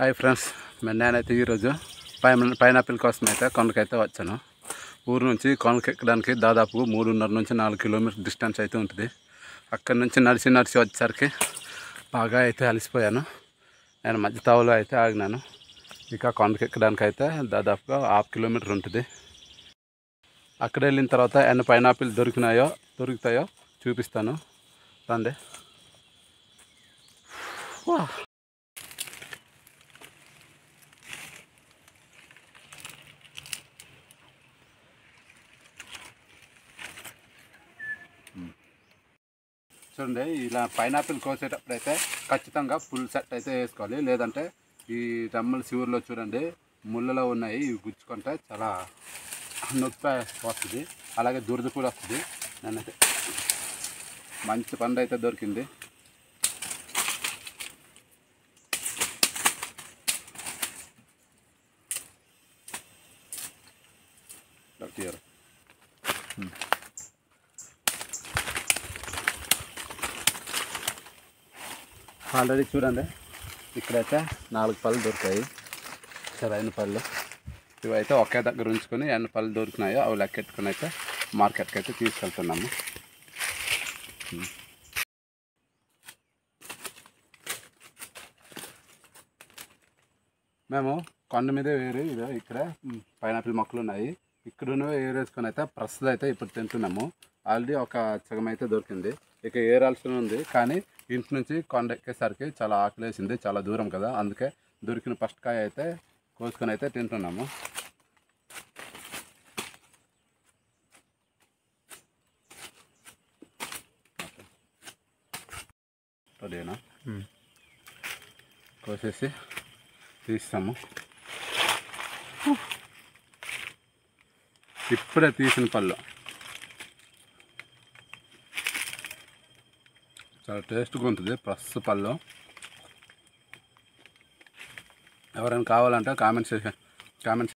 Hi friends మరి నేనైతే ఈరోజు పైన పైనాపిల్ కోసం అయితే కొండకైతే వచ్చాను. ఊరు నుంచి కొండకి ఎక్కడానికి దాదాపు మూడున్నర నుంచి నాలుగు కిలోమీటర్ డిస్టెన్స్ అయితే ఉంటుంది. అక్కడి నుంచి నడిచి నడిచి వచ్చేసరికి బాగా అయితే అలసిపోయాను. నేను మధ్య తావులో అయితే ఆగినాను. ఇక కొండకి ఎక్కడానికి అయితే దాదాపుగా హాఫ్ కిలోమీటర్ ఉంటుంది. అక్కడ వెళ్ళిన తర్వాత ఎన్ని పైనాపిల్ దొరికినాయో దొరుకుతాయో చూపిస్తాను. రండి. చూడండి ఇలా పైనాపిల్ కోసేటప్పుడు అయితే ఖచ్చితంగా ఫుల్ సెట్ అయితే వేసుకోవాలి. లేదంటే ఈ రమ్మల శివుర్లో చూడండి ముళ్ళలో ఉన్నాయి. ఇవి గుచ్చుకుంటే చాలా నొప్పి వస్తుంది. అలాగే దురద కూడా వస్తుంది. నేనైతే మంచి పండు అయితే దొరికింది. తీయరు? ఆల్రెడీ చూడండి. ఇక్కడైతే నాలుగు పళ్ళు దొరికాయి సరైన పళ్ళు? ఇవైతే ఒకే దగ్గర ఉంచుకొని ఎన్ని పళ్ళు దొరికినాయో అవి లెక్కెట్టుకుని అయితే మార్కెట్కి అయితే తీసుకెళ్తున్నాము. మేము కొండ మీద వేరు ఇదో ఇక్కడ పైనాపిల్ మొక్కలు ఉన్నాయి. ఇక్కడ ఏరేసుకొని అయితే ప్రస్తుతం అయితే ఇప్పుడు తింటున్నాము. ఆల్రెడీ ఒక సగం అయితే దొరికింది. ఇక ఏరాల్సిన ఉంది కానీ ఇంటి నుంచి కొండ ఎక్కేసరికి చాలా ఆకలేసింది చాలా దూరం కదా. అందుకే దొరికిన ఫస్ట్ కాయ అయితే కోసుకొని అయితే తింటున్నాము. అదేనా కోసేసి తీస్తాము. ఇప్పుడే తీసిన పళ్ళు. చాలా టేస్ట్గా ఉంటుంది ప్లస్ పళ్ళు ఎవరైనా కావాలంటే కామెంట్స్ కామెంట్స్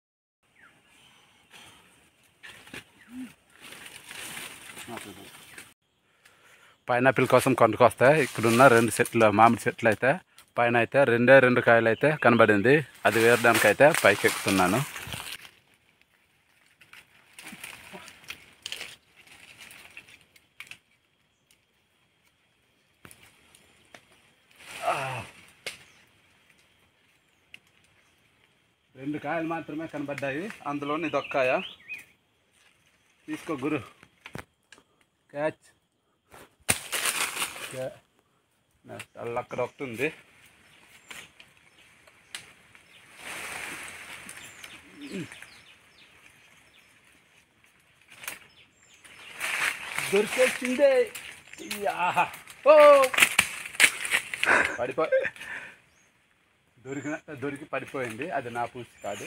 పైనాపిల్ కోసం కొండకొస్తే ఇక్కడున్న రెండు చెట్లు మామిడి చెట్లు అయితే పైన అయితే రెండే రెండు కాయలు అయితే కనబడింది. అది వేరడానికైతే పైకి ఎక్కుతున్నాను రెండు కాయలు మాత్రమే కనబడ్డాయి. అందులోని దొక్కాయ తీసుకో గురు. క్యాచ్ అల్ల అక్కడ ఒకటి ఉంది దొరికొచ్చిందే ఆహా ఓ. పడిపో. దొరికిన దొరికి పడిపోయింది. అది నా పూచి కాదు.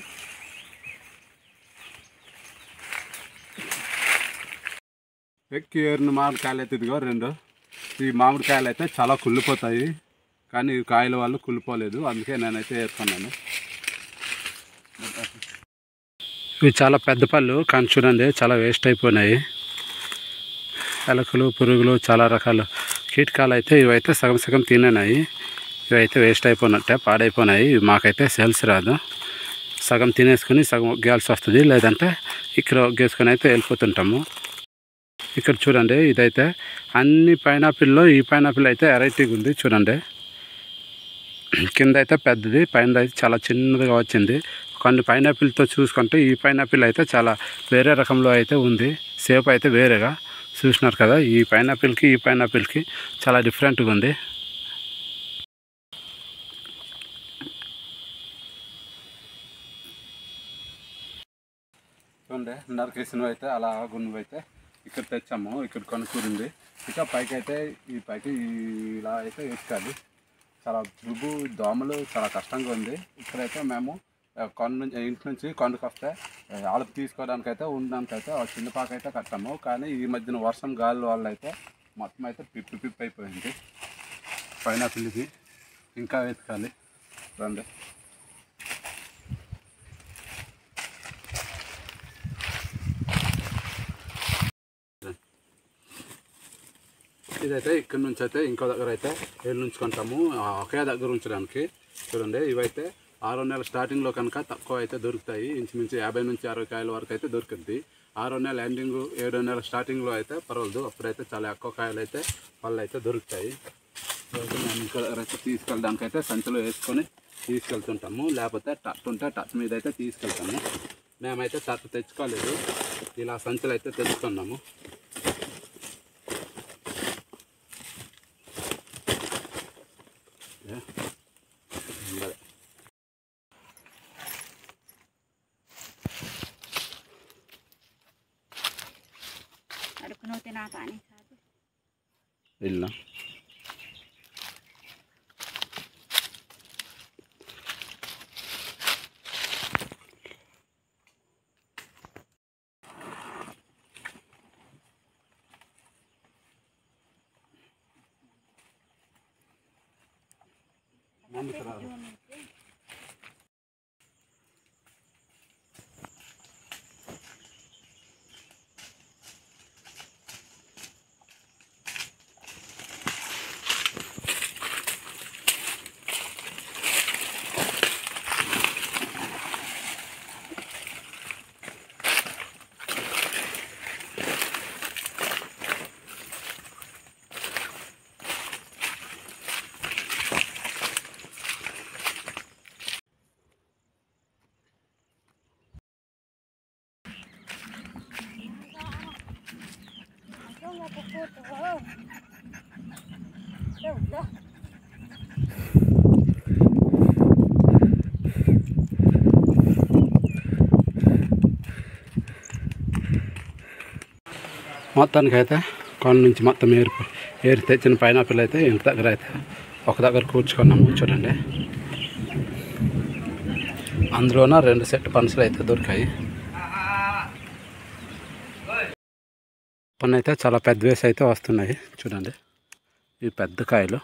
ఎక్కి మామిడికాయలు అయితే ఇదిగో రెండు. ఈ మామిడికాయలు అయితే చాలా కుళ్ళిపోతాయి. కానీ ఈ కాయల వాళ్ళు కుళ్ళిపోలేదు. అందుకే నేనైతే ఏరుకున్నాను ఇవి చాలా పెద్ద పళ్ళు. కానీ చూడండి చాలా వేస్ట్ అయిపోయినాయి. ఎలకలు పురుగులు చాలా రకాలు. కీటకాలు అయితే ఇవైతే సగం సగం తినేనాయి. ఇవైతే వేస్ట్ అయిపోయినట్టే పాడైపోయినాయి. ఇవి మాకైతే సేల్స్ రాదు. సగం తినేసుకుని సగం ఒగ్గేయాల్సి వస్తుంది. లేదంటే ఇక్కడ ఒగ్గేసుకొని అయితే వెళ్ళిపోతుంటాము. ఇక్కడ చూడండి ఇదైతే అన్ని పైనాపిల్లో ఈ పైనాపిల్ అయితే వెరైటీగా ఉంది. చూడండి. కింద అయితే పెద్దది పైన అయితే చాలా చిన్నదిగా వచ్చింది. కొన్ని పైనాపిల్తో చూసుకుంటే ఈ పైనాపిల్ అయితే చాలా వేరే రకంలో అయితే ఉంది. సేపు అయితే వేరేగా. చూసినారు కదా ఈ పైనాపిల్కి ఈ పైనాపిల్కి చాలా డిఫరెంట్గా ఉంది. చూడండి నరకేసినవి అయితే అలా గున్నవి అయితే ఇక్కడ తెచ్చాము ఇక్కడ కనుక్కుంది ఇక పైకి అయితే ఈ పైకి ఇలా అయితే ఎక్కాలి. చాలా దుబ్బు దోమలు చాలా కష్టంగా ఉంది. ఇక్కడైతే మేము కొండ నుంచి ఇంటి నుంచి కొండకు వస్తే ఆ, తీసుకోవడానికి అయితే ఉండడానికి అయితే చిన్న పాక అయితే కట్టాము. కానీ ఈ మధ్యన వర్షం గాలి వల్ల అయితే మొత్తం అయితే పిప్పి పిప్పి అయిపోయింది. పైన పిల్లికి ఇంకా వెతకాలి. రండి. ఇదైతే ఇక్కడ నుంచి అయితే ఇంకో దగ్గర అయితే ఏళ్ళు ఒకే దగ్గర ఉంచడానికి చూడండి ఇవైతే ఆరో నెల స్టార్టింగ్లో కనుక తక్కువ అయితే దొరుకుతాయి. ఇంచుమించు యాభై నుంచి అరవై కాయల వరకు అయితే దొరుకుద్ది. ఆరో నెల ఎండింగ్ ఏడో నెల స్టార్టింగ్లో అయితే పర్వాలేదు. అప్పుడైతే చాలా ఎక్కువ కాయలు అయితే పళ్ళు అయితే దొరుకుతాయి. రోజు మేము అయితే తీసుకెళ్ళడానికి అయితే సంచిలో వేసుకొని తీసుకెళ్తుంటాము. లేకపోతే టట్ ఉంటే టట్ మీద అయితే తీసుకెళ్తాము. మేమైతే టట్ తెచ్చుకోలేదు. ఇలా సంచులు అయితే తెచ్చుకున్నాము. അമ്പത് അടുക്കണോത്തിനാ പാനി ഇല്ല 对。మొత్తానికి అయితే కొండ నుంచి మొత్తం ఏరు ఏరు తెచ్చిన పైనాపిల్ అయితే ఇంటి దగ్గర అయితే ఒక దగ్గర కూర్చుకున్నాము చూడండి. అందులోన రెండు సెట్ పనసలు అయితే దొరికాయి. పన్ను అయితే చాలా పెద్ద వేసి అయితే వస్తున్నాయి. చూడండి. ఇవి పెద్ద కాయలు.